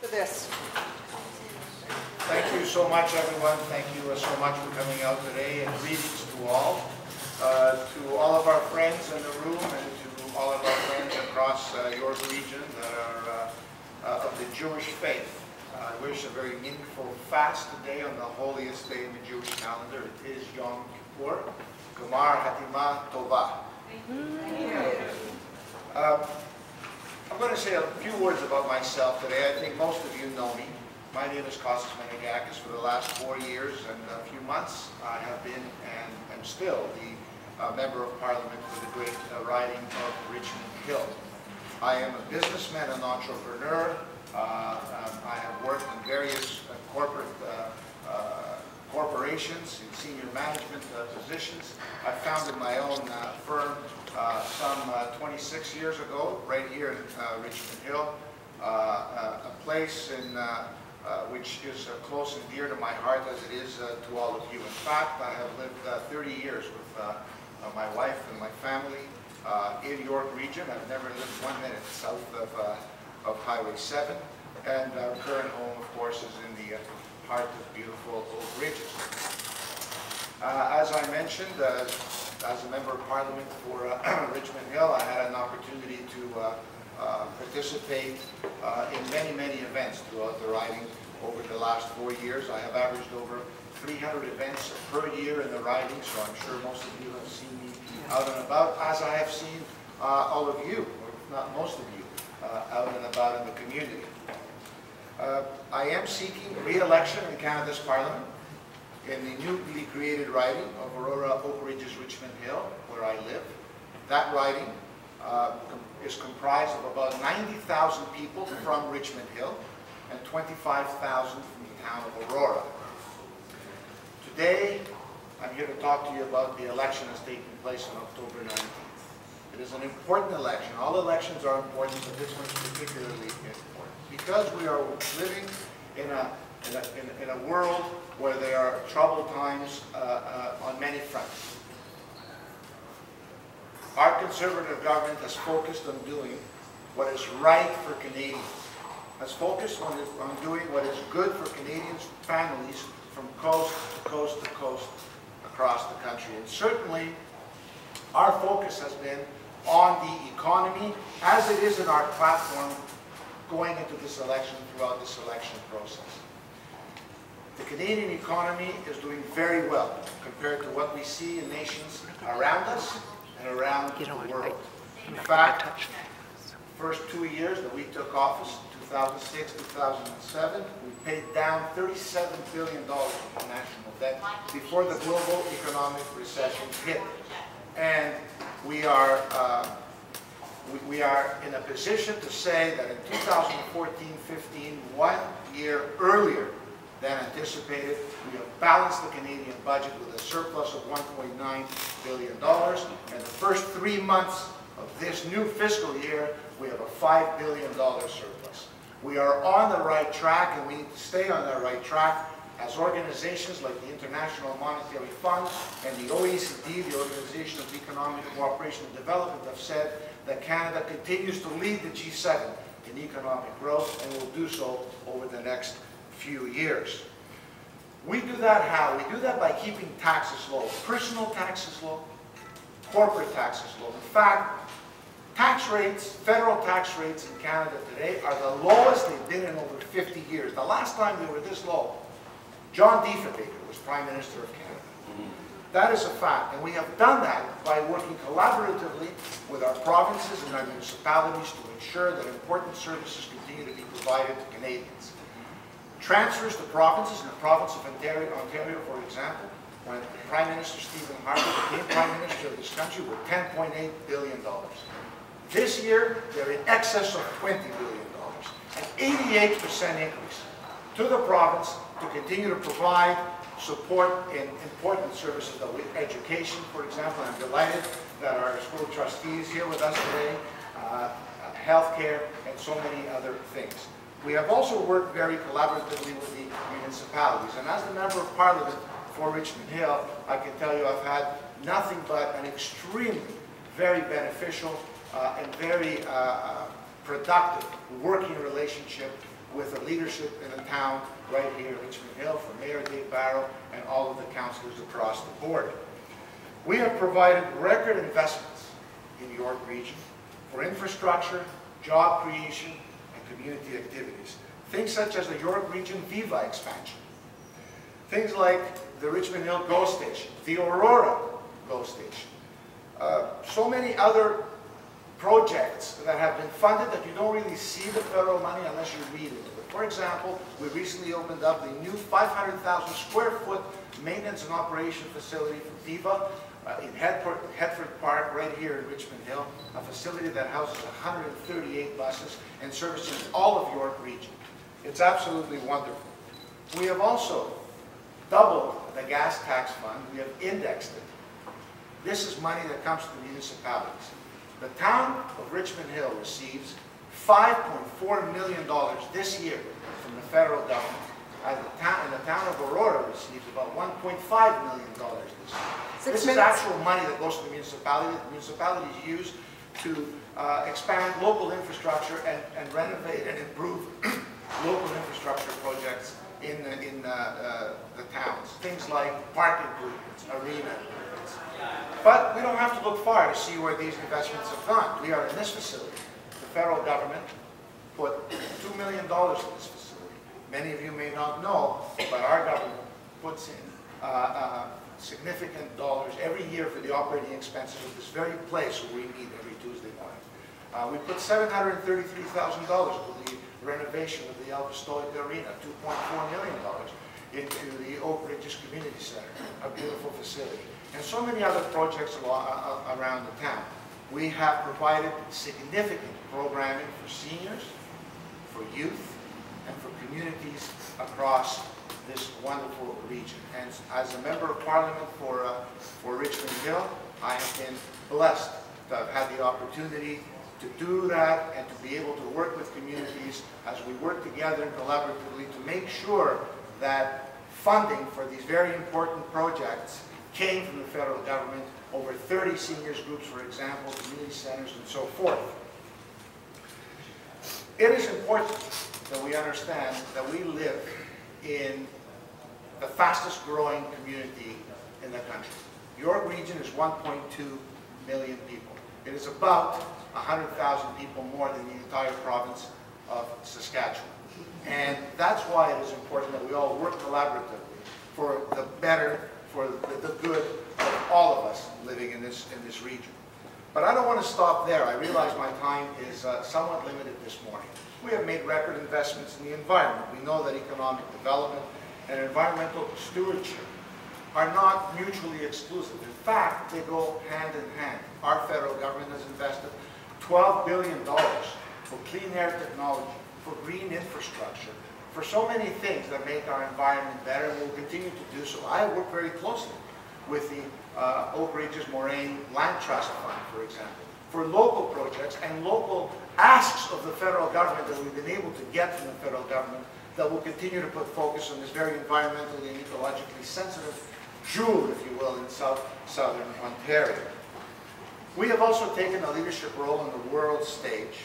for this. Thank you so much, everyone. Thank you uh, so much for coming out today, and greetings to all. Uh, to all of our friends in the room, and to all of our friends across uh, your region that are uh, uh, of the Jewish faith. I wish a very meaningful fast today on the holiest day in the Jewish calendar. It is Yom Kippur. Gemar Hatima Tova. I'm going to say a few words about myself today. I think most of you know me. My name is Costas Menegakis. For the last four years and a few months, I have been and am still the uh, Member of Parliament for the great uh, riding of Richmond Hill. I am a businessman and entrepreneur. Uh, um, I have worked in various uh, corporate uh, uh, corporations in senior management uh, positions. I founded my own uh, firm uh, some uh, 26 years ago, right here in Richmond Hill, a place in, uh, which is uh, close and dear to my heart as it is uh, to all of you. In fact, I have lived uh, 30 years with my wife and my family in York region. I've never lived one minute south of, of Highway 7. And our current home, of course, is in the heart of beautiful Oak Ridges. Uh, As I mentioned, uh, as a member of parliament for uh, Richmond Hill, I had an opportunity to uh, uh, participate in many, many events throughout the riding over the last four years. I have averaged over 300 events per year in the riding, so I'm sure most of you have seen me out and about, as I have seen all of you, or not most of you, out and about in the community. Uh, I am seeking re-election in Canada's Parliament in the newly created riding of Aurora Oak Ridges Richmond Hill, where I live. That riding uh, com- is comprised of about 90,000 people from Richmond Hill and 25,000 from the town of Aurora. Today, I'm here to talk to you about the election that's taking place on October 19th. It is an important election. All elections are important, but this one is particularly important because we are living in a, in a, in- in a world where there are troubled times uh, uh, on many fronts. Our conservative government has focused on doing what is right for Canadians, has focused on, on doing what is good for Canadians' families from coast to coast to coast across the country. And certainly, our focus has been on the economy, as it is in our platform going into this election, throughout this election process. The Canadian economy is doing very well compared to what we see in nations around us and around You don't the world. I'm In fact, first two years that we took office, 2006, 2007, we paid down $37 billion of national debt before the global economic recession hit. And we are, uh, we- we are in a position to say that in 2014-15, one year earlier than anticipated, we have balanced the Canadian budget with a surplus of $1.9 billion. And the first three months of this new fiscal year, we have a $5 billion surplus. We are on the right track, and we need to stay on that right track as organizations like the International Monetary Fund and the OECD, the Organization of Economic Cooperation and Development, have said that Canada continues to lead the G7 in economic growth and will do so over the next few years. We do that how? We do that by keeping taxes low, personal taxes low, corporate taxes low. In fact, tax rates, federal tax rates in Canada today are the lowest they've been in over 50 years. The last time they were this low, John Diefenbaker was Prime Minister of Canada. That is a fact, and we have done that by working collaboratively with our provinces and our municipalities to ensure that important services continue to be provided to Canadians. Transfers to provinces, in the province of Ontario, Ontario, for example, when Prime Minister Stephen Harper became Prime Minister of this country, were $10.8 billion. This year, they're in excess of $20 billion, an 88% increase to the province to continue to provide support in important services education, for example. I'm delighted that our school trustees here with us today, uh, healthcare, and so many other things. We have also worked very collaboratively with the municipalities, and as the member of parliament for Richmond Hill, I can tell you I've had nothing but an extremely very beneficial uh, and very uh, uh, productive working relationship with the leadership in the town right here in Richmond Hill, from Mayor Dave Barrow and all of the councilors across the board. We have provided record investments in York Region for infrastructure, job creation, and community activities. Things such as the York Region Viva expansion. Things like the Richmond Hill GO Station, the Aurora GO Station. Uh, so many other projects that have been funded that you don't really see the federal money unless you read it. For example, we recently opened up the new 500,000 square foot maintenance and operation facility for Viva uh, in Headford, Headford Park, right here in Richmond Hill, a facility that houses 138 buses and services all of York region. It's absolutely wonderful. We have also doubled the gas tax fund. We have indexed it. This is money that comes to the municipalities. The town of Richmond Hill receives $5.4 million this year from the federal government. And the town, and the town of Aurora receives about $1.5 million this year. Six this is actual money that goes to the municipality, that the municipalities use to uh, expand local infrastructure and, and renovate and improve local infrastructure projects in, the- in uh, uh, the towns. Things like park improvements, arena improvements. But we don't have to look far to see where these investments have gone. We are in this facility. The federal government put $2 million in this facility. Many of you may not know, but our government puts in uh, uh, significant dollars every year for the operating expenses of this very place where we meet every Tuesday morning. Uh, We put $733,000 for the renovation of the Elvis Stojko Arena, $2.4 million into the Oak Ridges Community Center, a beautiful facility, and so many other projects around the town. We have provided significant programming for seniors, for youth, and for communities across this wonderful region. And as a member of parliament for, uh, for Richmond Hill, I have been blessed to have had the opportunity to do that and to be able to work with communities as we work together collaboratively to make sure that funding for these very important projects came from the federal government, over 30 seniors groups, for example, community centers, and so forth. It is important that we understand that we live in the fastest growing community in the country. York region is 1.2 million people. It is about 100,000 people more than the entire province of Saskatchewan. And that's why it is important that we all work collaboratively for the better, for the, the good of all of us living in this, in this region. But I don't want to stop there. I realize my time is uh, somewhat limited this morning. We have made record investments in the environment. We know that economic development and environmental stewardship are not mutually exclusive. In fact, they go hand in hand. Our federal government has invested $12 billion for clean air technology, for green infrastructure, for so many things that make our environment better and we'll continue to do so. I work very closely with the uh, Oak Ridges Moraine Land Trust Fund, for example, for local projects and local asks of the federal government that we've been able to get from the federal government that will continue to put focus on this very environmentally and ecologically sensitive jewel, if you will, in south, southern Ontario. We have also taken a leadership role on the world stage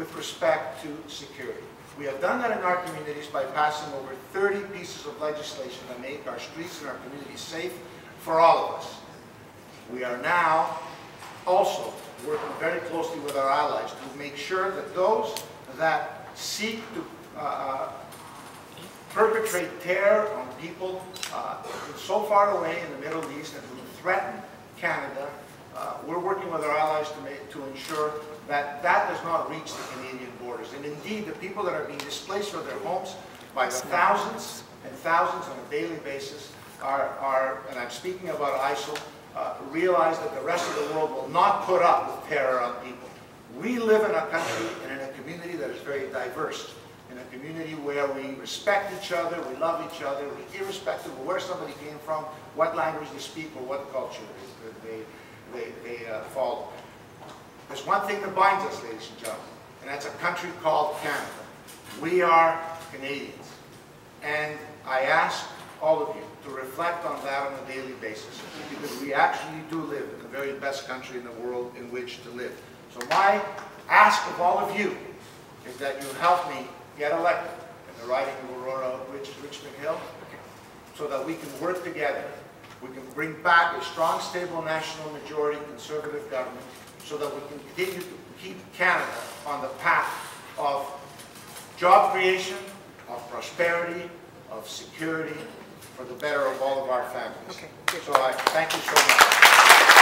with respect to security. We have done that in our communities by passing over 30 pieces of legislation that make our streets and our communities safe for all of us. We are now also working very closely with our allies to make sure that those that seek to uh, uh, perpetrate terror on people uh, so far away in the Middle East and who threaten Canada, uh, we're working with our allies to, make, to ensure that that does not reach the Canadian borders. And indeed, the people that are being displaced from their homes by the thousands and thousands on a daily basis are, are and I'm speaking about ISIL, uh, realize that the rest of the world will not put up with terror on people. We live in a country and in a community that is very diverse, in a community where we respect each other, we love each other, irrespective of where somebody came from, what language they speak, or what culture they, they, they, they uh, follow. There's one thing that binds us, ladies and gentlemen, and that's a country called Canada. We are Canadians. And I ask all of you to reflect on that on a daily basis, because we actually do live in the very best country in the world in which to live. So my ask of all of you is that you help me get elected in the riding of Aurora, Richmond Hill, so that we can work together. We can bring back a strong, stable national majority conservative government so that we can continue to keep Canada on the path of job creation, of prosperity, of security, for the better of all of our families. Okay. So I thank you so much.